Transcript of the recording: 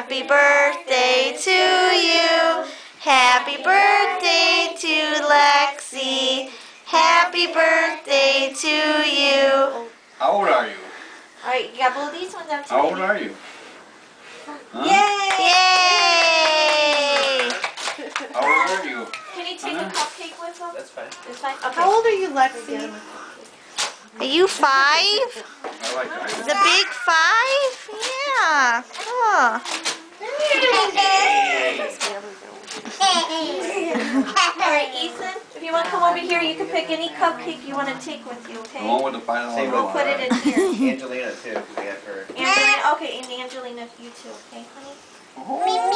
Happy birthday to you. Happy birthday to Lexi. Happy birthday to you. How old are you? Alright, you got blow these ones out How old are you? Huh? Yay! How old are you? Can you take Uh-huh. a cupcake with them? That's fine. It's fine. Okay. How old are you, Lexi? Are you five? I like that. The big five? Yeah. Oh. Alright, Ethan, if you want to come over here, you can pick any cupcake you want to take with you, okay? The okay? one with the final Same We'll put it in here. Angelina too, because we have her. Angelina, okay, and Angelina, you too, okay, honey? Oh.